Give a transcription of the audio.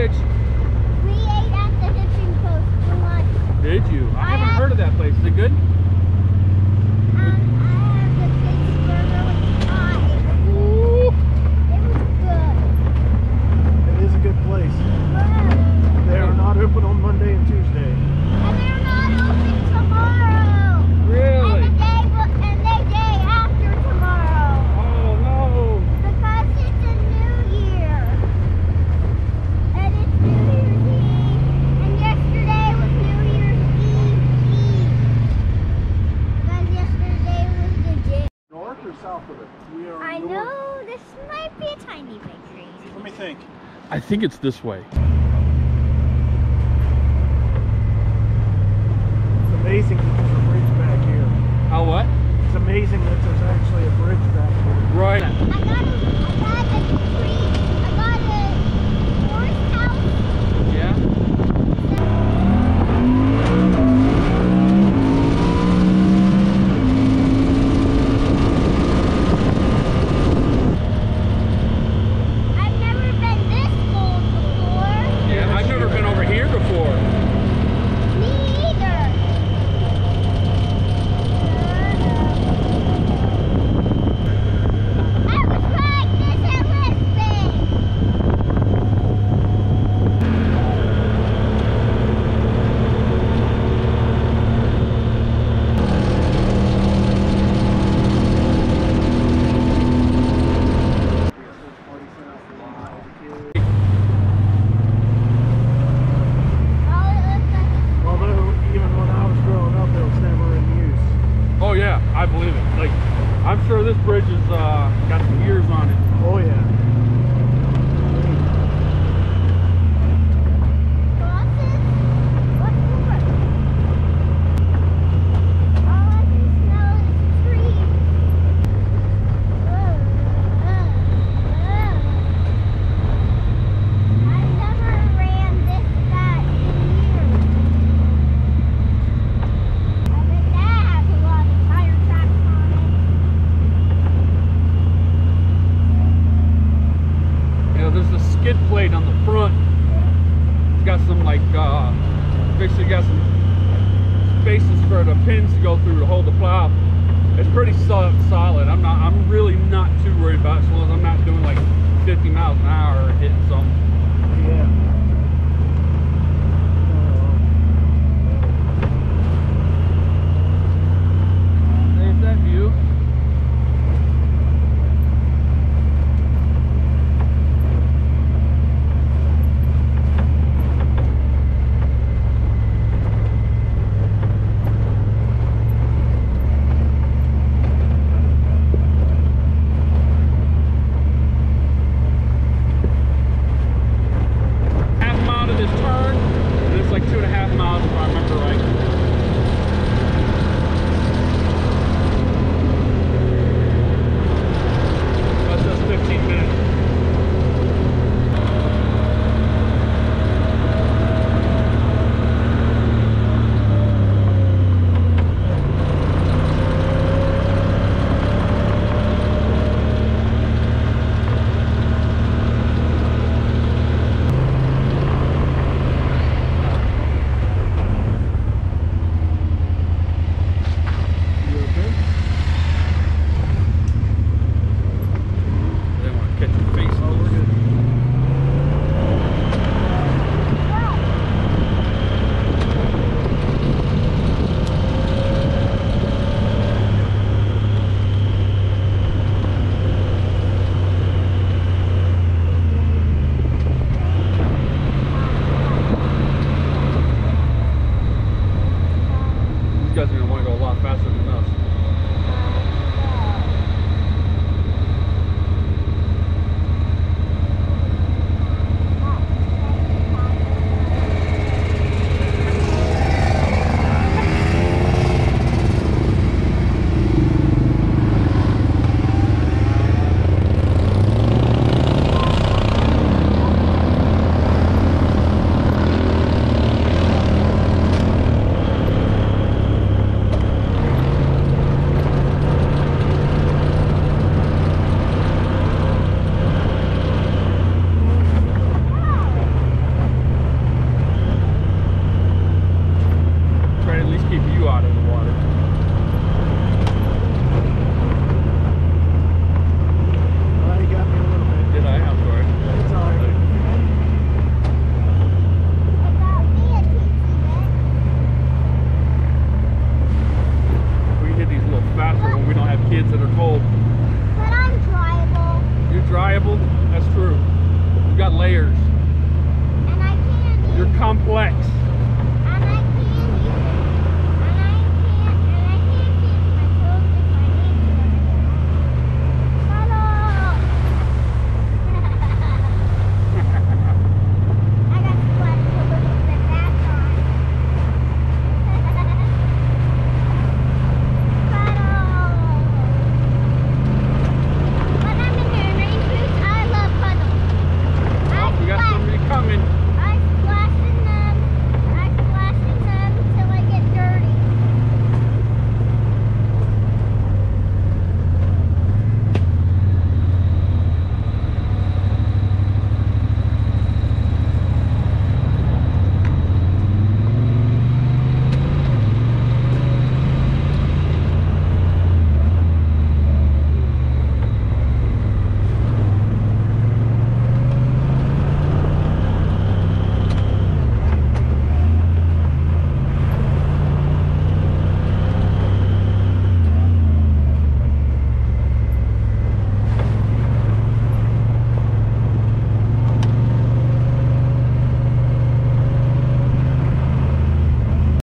bridge. We ate at the dipping post for lunch. Did you? I, I haven't heard of that place. Is it good? south of it. We are. I north. know this might be a tiny victory. Let me think. I think it's this way. before. this bridge has uh, got some years on it. Oh yeah. got some spaces for the pins to go through to hold the plow. It's pretty solid. I'm not. I'm really not too worried about it as long as I'm not doing like 50 miles an hour hitting something. Yeah. kids that are cold.